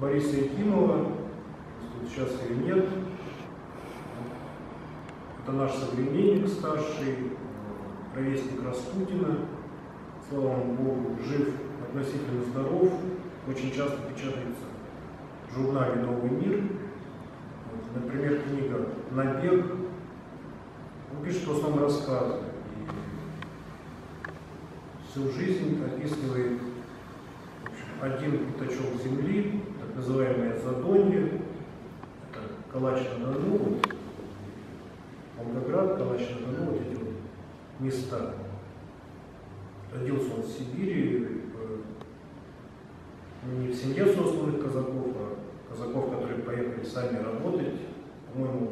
Бориса Якимова, сейчас ее нет. Это наш современник старший, ровесник Распутина, слава Богу, жив, относительно здоров, очень часто печатается в журнале «Новый мир». Вот, например, книга «Набег». Он пишет в основном рассказы. И всю жизнь описывает общем, один пятачок земли, называемое Задонье, это Калач-на-Дону, вот, Волгоград, Калач-на-Дону, вот эти вот места. Родился он в Сибири, э, не в семье сосланных казаков, а казаков, которые поехали сами работать, по-моему,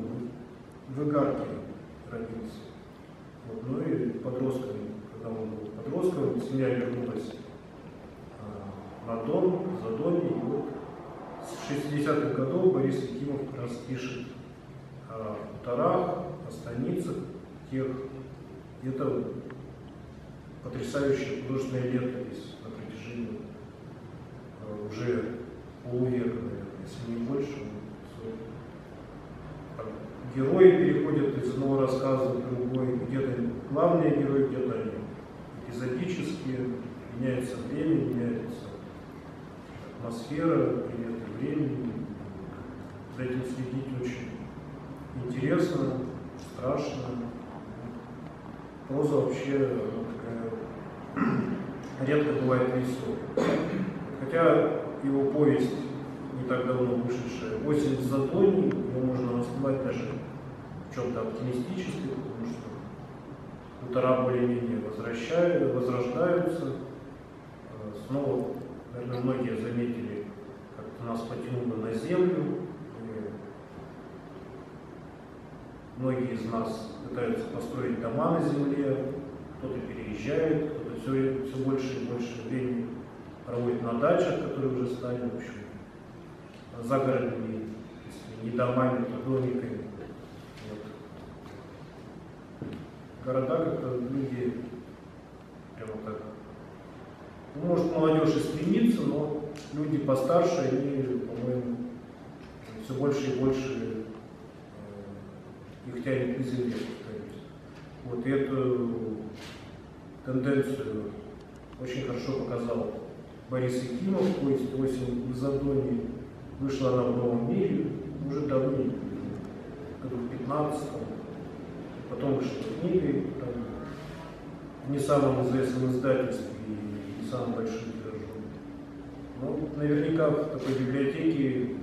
в Игарке родился. Вот, ну и подростком, когда он был подростком, семья вернулась э, на Дон, за с 60-х годов Борис Якимов как раз пишет о хуторах, о станицах тех. Это потрясающая художественная летопись на протяжении э, уже полувека, наверное, если не больше. Вот, герои переходят из одного рассказа в другой, где-то главные герои, где-то они эпизодические, меняется время, меняется атмосфера, приметы времени. За этим следить очень интересно, страшно. Проза вообще такая редко бывает веселой. Хотя его повесть, не так давно вышедшая «Осень в Затоне», его можно воспринимать даже в чем-то оптимистически, потому что хутора более-менее возвращают, возрождаются. Снова, наверное, многие заметили, как нас потянуло на землю. Многие из нас пытаются построить дома на земле, кто-то переезжает, кто-то все, все больше и больше времени проводит на дачах, которые уже стали, в общем, загородными, если не домами, то домиками. Вот. Города как-то люди прямо так. Может, молодежь и стремится, но люди постарше, они, по-моему, все больше и больше э, их тянет к земле, Вот эту тенденцию очень хорошо показал Борис Якимов, то есть «Осень в Задоне». Вышла она в новом мире уже давно, году в 15 Потом вышла книга, в не самом известном издательстве самым большим тиражом. Но наверняка в такой библиотеке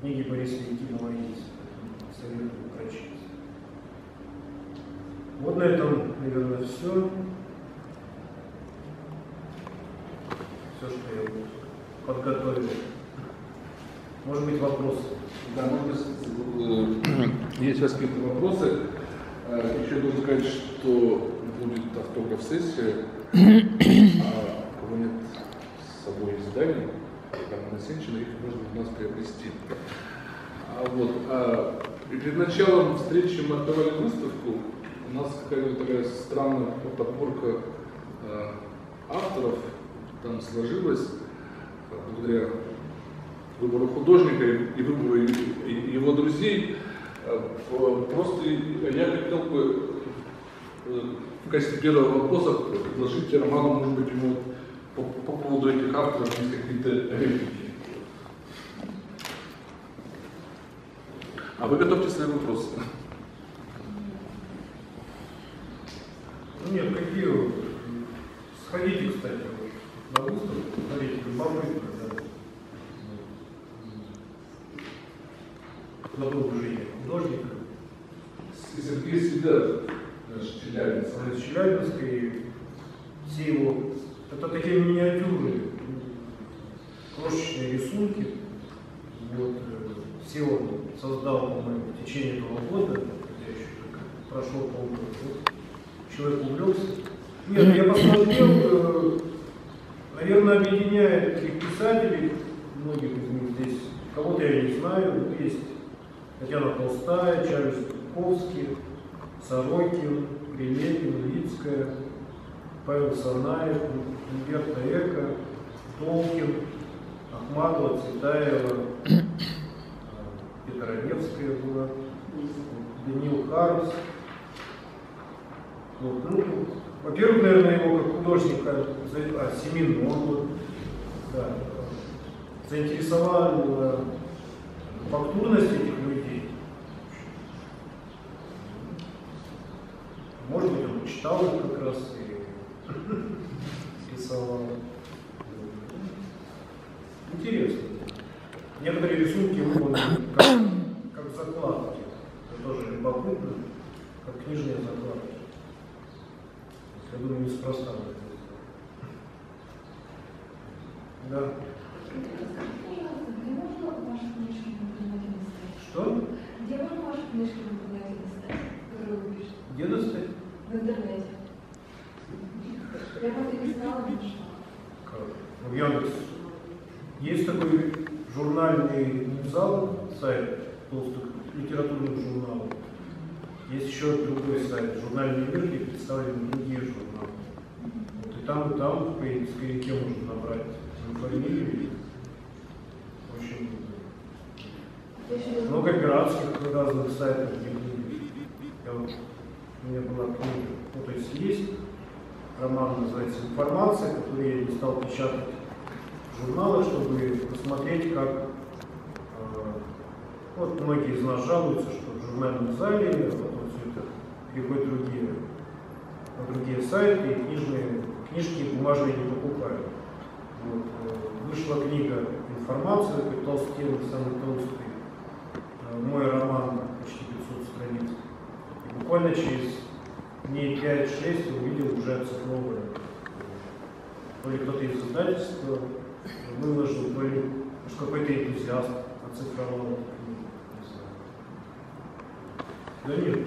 книги Бориса Якимова есть, советую прочесть. Вот на этом, наверное, все. все, что я подготовил. Может быть, вопросы? Да, может есть какие-то вопросы. Еще я должен сказать, что будет автограф-сессия, кого нет с собой изданий, там на Сенчина, их можно у нас приобрести. А вот, а перед началом встречи мы отдавали выставку, у нас какая-то такая странная подборка а, авторов, там сложилось благодаря выбору художника и выбору его друзей. Просто я хотел бы в качестве первого вопроса предложить Роману, может быть, ему по, по поводу этих авторов есть какие-то реплики. А вы готовьте свои вопросы. Нет, какие? Сходите, кстати, на выставку, смотрите, любопытно, да. Продолжение художника. Сергей Седят, наш Челябинск. Челябинска, и все его, это такие миниатюры, крошечные рисунки. Вот, э, все он создал, по-моему, в течение этого года, хотя еще прошло полгода. Вот, человек увлекся. Нет, я посмотрел, э, наверное, объединяет таких писателей, многих из них здесь, кого-то я не знаю, но есть Татьяна Толстая, Чарльз Пуковский, Сорокин, Креметин, Лицкая, Павел Санаев, Умберто Эко, Толкин, Ахматова, Цветаева, э, Петровецкая была, Даниил Хармс. Вот, ну, во-первых, наверное, его как художника, а, Семин, он да, заинтересовала фактурность этих людей. Может быть, он читал как раз и рисовал. Интересно. Некоторые рисунки выполнены как, как закладки. Это тоже любопытно, как книжные закладки. Я думаю, неспроста. Да. Где можно ваши книжки в интернете достать? Что? Где можно ваши книжки в интернете достать, которые вы пишете? Где достать? В интернете. Я просто не знала, не нашла. Как? Ну, В Яндекс. Есть такой журнальный зал, сайт доступ к литературным журналам. Есть еще другой сайт, журнальный мир, где представлены другие журналы. Вот и там, и там в поисковике можно набрать свою. Очень много пиратских разных сайтов. Я вот, у меня была книга, ну то есть есть роман, называется «Информация», который я не стал печатать в журналах, чтобы посмотреть, как э, вот многие из нас жалуются, что в журнальном зале, а потом все это переходит другие, другие сайты, и книжные, книжки бумажные не покупают. Вот, э, вышла книга «Информация», такой толстенный, самый толстый, Э, мой роман, почти 500 страниц. И буквально через дней 5-6 я увидел уже оцифрованное. То ли кто-то из издательства выложил, то ли может, какой-то энтузиаст оцифровал эту книгу. Не знаю. Да нет,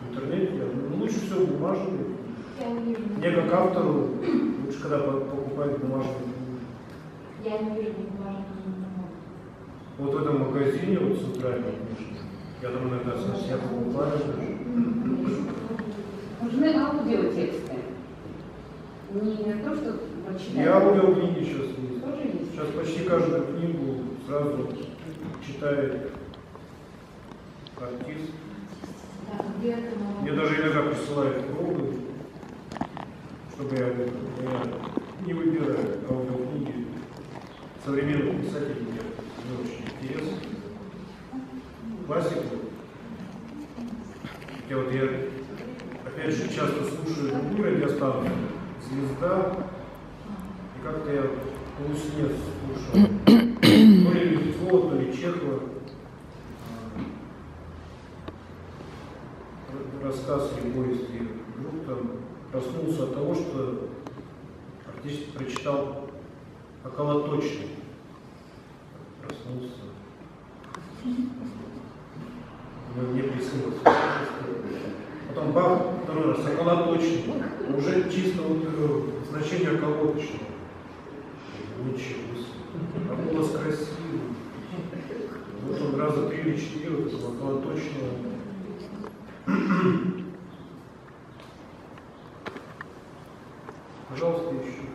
в интернете, ну, лучше всего бумажные. Я не. Мне как автору лучше, когда по- покупают бумажные книги. Я не вижу бумаг. Вот в этом магазине, вот центральном я там иногда совсем покупаю даже. Нужны аудиотексты. Не то, что И прочитать. аудиокниги сейчас есть. Тоже есть. Сейчас почти каждую книгу сразу читает артист. Да, где это на- Мне даже иногда присылают пробы, чтобы я Я не выбираю аудиокниги современных писателей, мне не очень интересно. Классику. Я вот я опять же часто слушаю другую радиостанцию «Звезда», и как-то я по усне слушал то ли Ледцова, то ли Чехова. А, Рассказ «Любовь и вдруг там проснулся от того, что артист прочитал околоточный. Проснулся. Ну, Мне приснилось. Потом бах, второй раз, околоточный. Уже чисто вот э, значение околоточного. Ничего себе. А голос красивый. Вот он раза три или четыре вот этого околоточного. Пожалуйста, еще.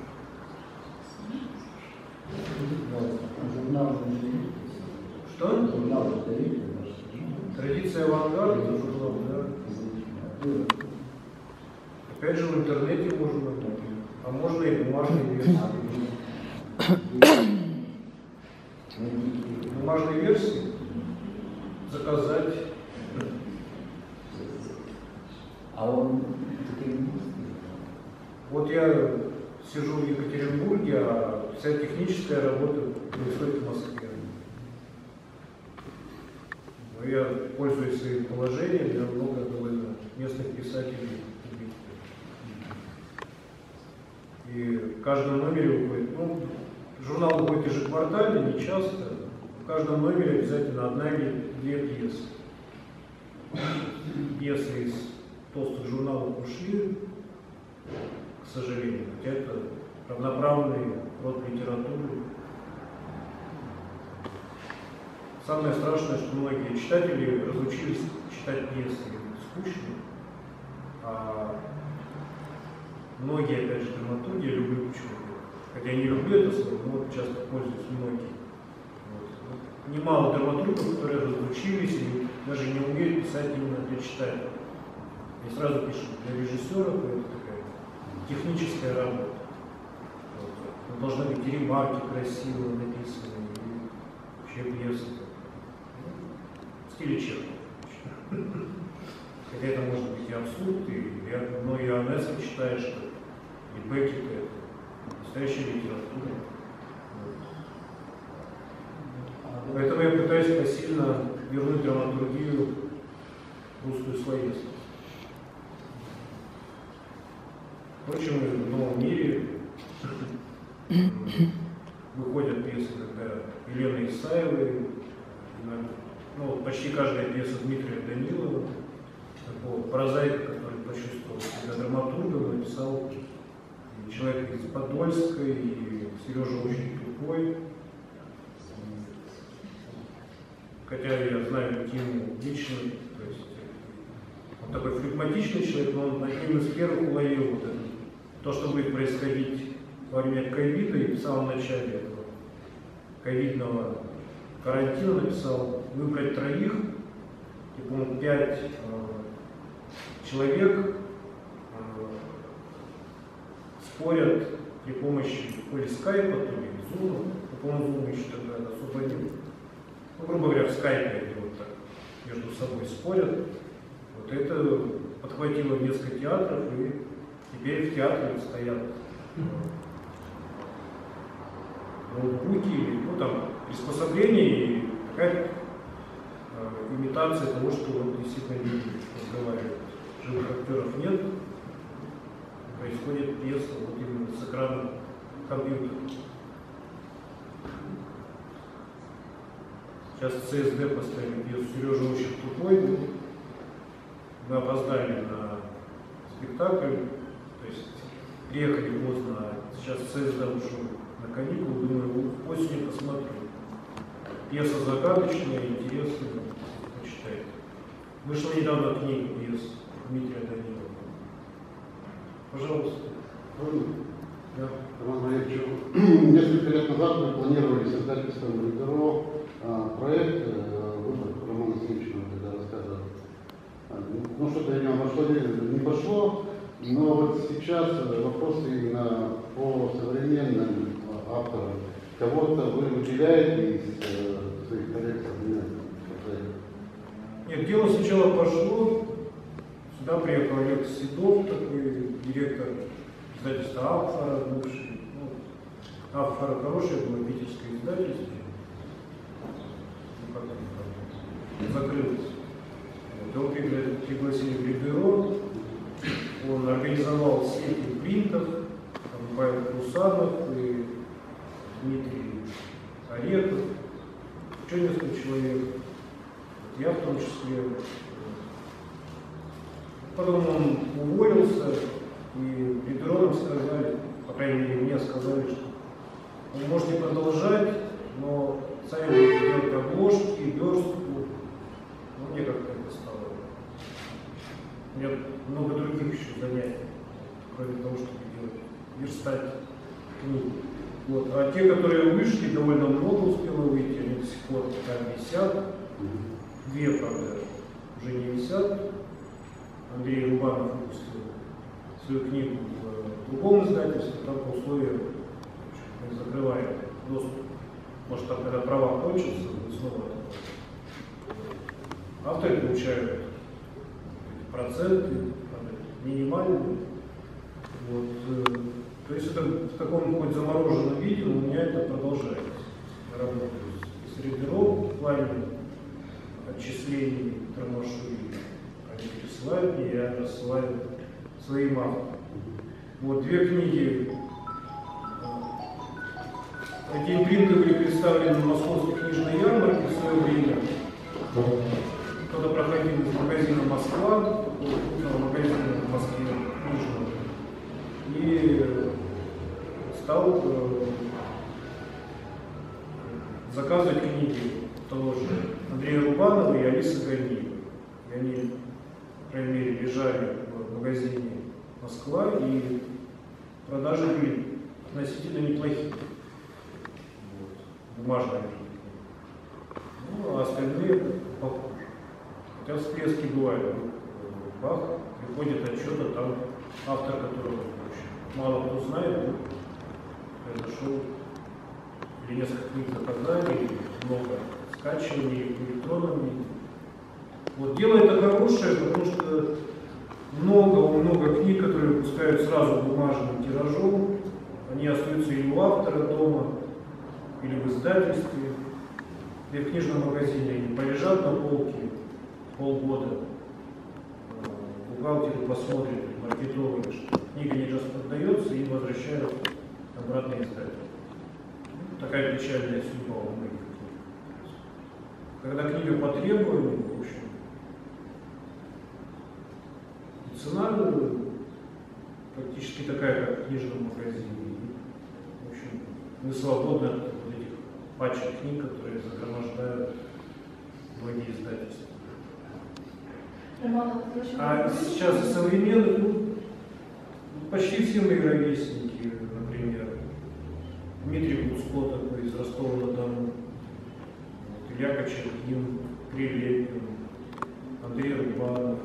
Журнал Что? Журнал Традиция авангарда, это журнал, да? Опять же, в интернете можно, а можно и бумажные версии. Бумажные версии заказать. А он Вот я сижу в Екатеринбурге, а вся техническая работа происходит в Москве. Но я пользуюсь своим положением, я много довольно местных писателей. И в каждом номере выходит, ну, журнал выходит ежеквартально, не часто. В каждом номере обязательно одна или две пьесы. Пьесы из толстых журналов ушли, к сожалению, хотя это равноправный род литературы. Самое страшное, что многие читатели разучились читать пьесы скучные, а многие, опять же, драматурги, я люблю почему Хотя я не люблю это слово, но вот часто пользуюсь многие. Вот. Немало драматургов, которые разучились и даже не умеют писать именно для читателя. И сразу пишут для режиссера, это такая техническая работа. Вот. Должны быть и ремарки красиво написаны, и вообще пьеса. Ну, в стиле Чехова. Хотя это может быть и абсурд, и но и Анесса считает, что и Беккет это настоящая литература. Вот. Поэтому я пытаюсь посильно вернуть драматургию русскую словесность. Впрочем, в новом мире выходят пьесы, когда Елены Исаевой, иногда- ну, почти каждая пьеса Дмитрия Данилова, такого прозаика, который почувствовал себя драматургом, написал человек из Подольска, и Сережа очень тупой. Хотя я знаю Тиму лично, то есть он такой флегматичный человек, но он одним из первых уловил вот это, то, что будет происходить во время ковида, и в самом начале этого ковидного карантина написал выбрать троих, и, по-моему, пять э, человек спорят при помощи то ли скайпа, то ли зума, по-моему, зум еще тогда особо не. Ну, грубо говоря, в скайпе они вот так между собой спорят. Вот это подхватило несколько театров, и теперь в театре стоят э, ноутбуки, ну там приспособления и какая-то э, имитация того, что вот действительно люди разговаривают. Живых актеров нет, происходит пьеса вот именно с экрана компьютера. Сейчас ЦСД поставили пьесу Сережа очень тупой. Мы опоздали на спектакль, то есть приехали поздно, а сейчас ЦСД ушел на каникулы, думаю, осенью посмотрю. Пьеса загадочная, интересная, почитайте. Вышла недавно книга пьес Дмитрия Данилова. Пожалуйста. Да. Роман Валерьевич, несколько лет назад вы планировали с издательством «Лидеро» а, проект э, «Выбор» Романа Симчина, когда рассказывал. А, ну, Ну, что-то не пошло, не пошло, но вот сейчас э, вопросы именно по современным а, авторам. Кого-то вы выделяете из э, своих коллег современных? Нет, дело сначала пошло. Сюда приехал Олег Седов, такой директор издательства Алфара, бывший. Ну, Алфара хорошее было питерское издательство. Ну, как там закрылось. Вот, Его пригла- пригласили в Риберо. Он организовал сеть принтов, там Павел Крусанов и Дмитрий Орехов, еще несколько человек. Я в том числе. Потом он уволился, и Рибероном сказали, по крайней мере, мне сказали, что вы можете продолжать, но сами будете делать обложки, верстку. Ну, мне как-то это стало. У меня много других еще занятий, кроме того, чтобы делать, верстать книги. Вот. А те, которые вышли, довольно много успело выйти, они до сих пор там висят. Две, правда, уже не висят. Андрей Рубанов выпустил свою книгу в другом издательстве, там по условиям закрываем доступ. Может, там, когда права кончатся, мы снова. Авторы получают проценты, минимальные. Вот, э, то есть это в таком хоть замороженном виде, но у меня это продолжается. Я с Рибером в плане отчислений тормошу, присылают мне, я рассылаю своим авторам. Вот две книги. Эти импринты были представлены на Московской книжной ярмарке в свое время. Кто-то проходил из магазина Москва, крупного магазина в Москве книжного, и стал э, заказывать книги того же Андрея Рубанова и Алисы Ганиевой. И они, крайней мере, лежали в магазине Москва, и продажи были относительно неплохие. Вот. Бумажные. Ну, а остальные похуже. Хотя всплески бывают. Бах, приходит отчет, а там автор, которого мало кто знает, ну, произошел или несколько книг заказали, или много скачиваний виде. Вот дело это хорошее, потому что много-много книг, которые выпускают сразу бумажным тиражом, они остаются или у автора дома, или в издательстве, или в книжном магазине, они полежат на полке полгода, э, бухгалтеры посмотрят, маркетологи, что книга не распродается и возвращают обратно издателю. Ну, Такая печальная судьба у многих книг. Когда книга по требованию, в общем, э, практически такая, как в книжном магазине. В общем, мы свободны от вот этих пачек книг, которые загромождают многие издательства. А сейчас слышали? современных, ну, почти все мои ровесники, например, Дмитрий Куцко такой из Ростова-на-Дону, вот, Илья Кочергин, Прилепин, Андрей Рубанов,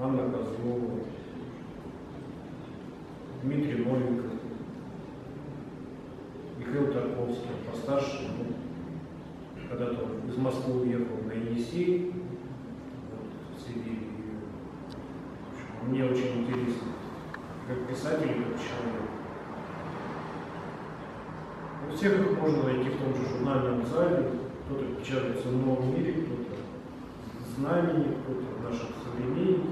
Анна Козлова, Дмитрий Новиков, Михаил Тарковский, он постарше, ну, Москвы уехал на Енисей, вот, в Сибирь. Мне очень интересно, как писатель, как человек. Ну, Всех их можно найти в том же журнальном зале. Кто-то печатается в новом мире, кто-то в знамени, кто-то в нашем современнике.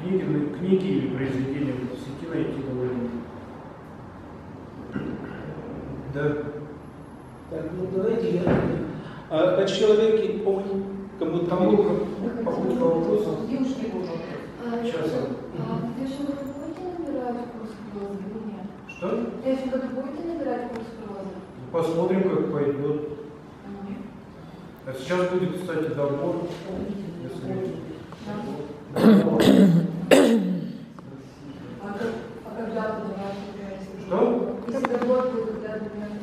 Книги, книги или произведения в сети найти довольно. Да. Так, ну давайте я... А, о человеке, ой, кому-то... Кому попутка вопросов? Девушки будут. А, Сейчас. а в следующем году будете набирать курс прозы или нет? Что? В следующем году будете набирать курс прозы? Посмотрим, как пойдет. А сейчас будет, кстати, добор. Если... А, как- а когда вы набираете? Что? Если добор будет, когда документы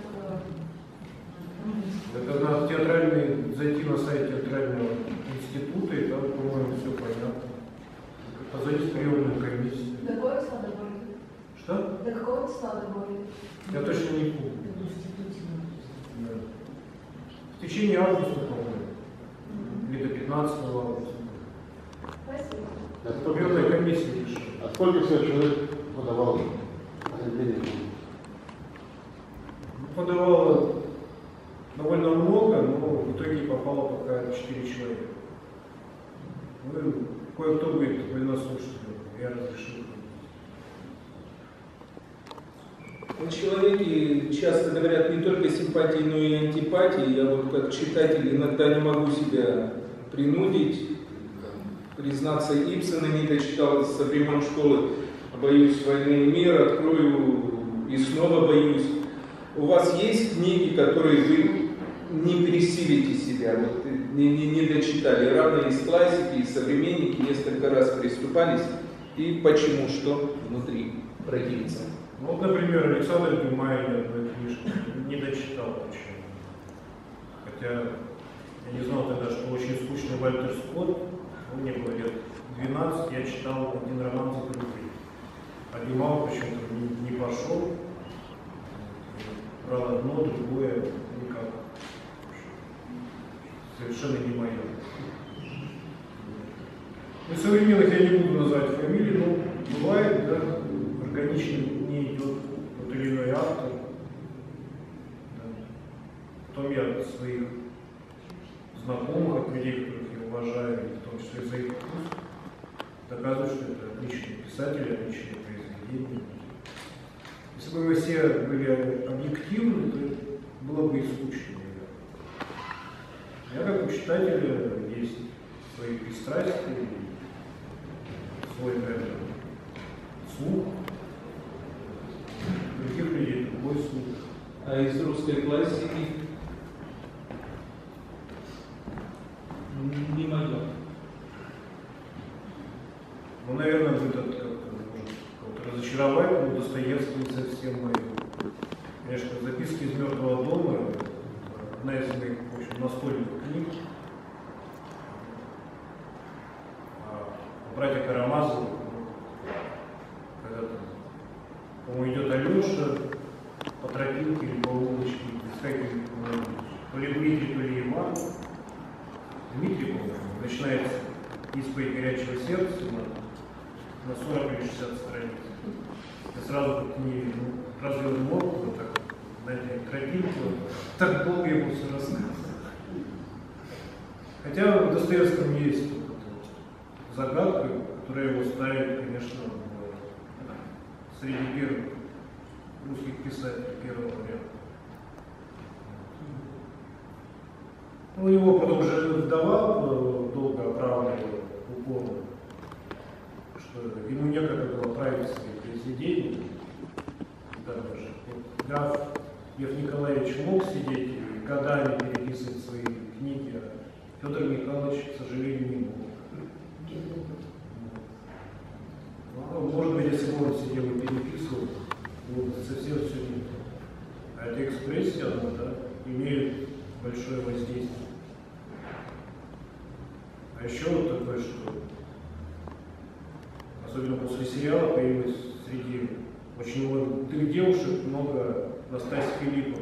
Это надо театральный, зайти на сайт театрального института, и там, по-моему, все понятно. Позвонить в приемную комиссию. До какого числа доборите? Что? До какого числа доборите? Я точно не помню. Да. В течение августа, по-моему. Или до 15 августа. Спасибо. А Приемная комиссия решила. а сколько всего человек подавал заявление? Подавала довольно много, но в итоге попало пока 4 человека. Ну, и кое-кто будет военнослужащим, я разрешил. О человеке часто говорят не только симпатии, но и антипатии. Я вот как читатель иногда не могу себя принудить. Признаться, Ибсена не дочитал со времен школы. Боюсь войны и мира, открою и снова боюсь. У вас есть книги, которые вы не пересилите себя, вот, не, не, не дочитали. Равно из классики, из современники несколько раз приступались. И почему, что внутри противится? Ну, вот, например, Александр Дюма ни одной книжки не дочитал почему. Хотя я не знал тогда, что очень скучный Вальтер Скотт, ну, мне было лет 12, я читал один роман за другим. А Дюма почему-то не, не пошел. Брал одно, другое, никак. Совершенно не мое. Ну, современных я не буду называть фамилии, но бывает, да, органично автор. Да. Потом я своих знакомых, людей, которых я уважаю, в том числе за их вкус, доказываю, что это отличные писатели, отличные произведения. Если бы мы все были объективны, то было бы и скучно. Я как у читателя есть свои пристрастия, свой, наверное, слух. Из русской классики не мое. Ну, наверное, вы как-то, может, темой, конечно, записки из мертвого дома, одна из моих, в общем, настольных книг. А братья Карамазовы, когда там, по-моему, идет Алеша по тропинке или по улочке, выскакивает, по-моему, то ли Дмитрий, то ли Иван. Дмитрий, по-моему, начинается исповедь горячего сердца на, на 40 или 60 страниц. Я сразу как не ну, развел мозг, вот так на этой тропинке, вот, так долго ему все рассказывал. Хотя в Достоевском есть вот эта вот загадка, которая его ставит, конечно, в- среди первых русских писателей первого варианта. Ну, его потом же вдова э, долго оправдывала упорно, что ему некогда было править свои произведения. Да, даже. Вот Граф Лев Николаевич мог сидеть и годами переписывать свои книги, а Федор Михайлович, к сожалению, не мог. Ну, может быть, если бы он сидел и переписывал, было бы совсем все не то. А эта экспрессия, она, да, имеет большое воздействие. А еще вот такое, что особенно после сериала появилось среди очень молодых девушек много Настасьи Филиппов.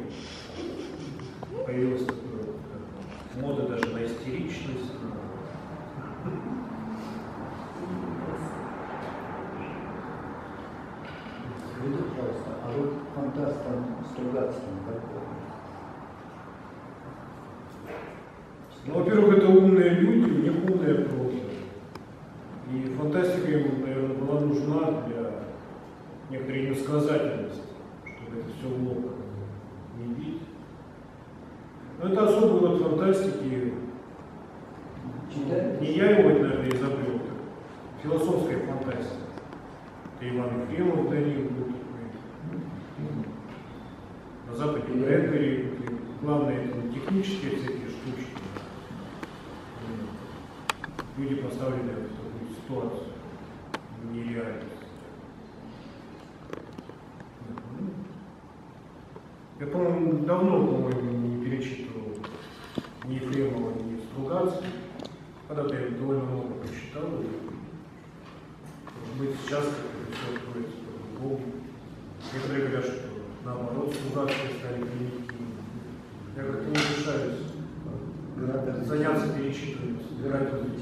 Появилась такая как, мода даже на истеричность. Скажите, пожалуйста, а вот фантастом Стругацким какой? Ну, во-первых, это умные люди, у них умная проза. И фантастика им, наверное, была нужна для некоторой иносказательности, чтобы это все в лоб не бить. Но вот фантастики. Читали? Не я его, наверное, изобрел, так философская фантастика. Это Иван Ефремов такой. На Западе Брэдбери, главное, это технические всякие штучки. Люди поставлены в такую ситуацию нереальность. Я, по-моему, давно, по-моему, ни Ефремова, ни Стругацкого. Когда-то я довольно много прочитал. и, Может быть, сейчас как-то все откроется по-другому. Некоторые говорят, что наоборот, Стругацкие стали примитивными. Я как-то не решаюсь Градация. заняться перечитыванием, собирать вот эти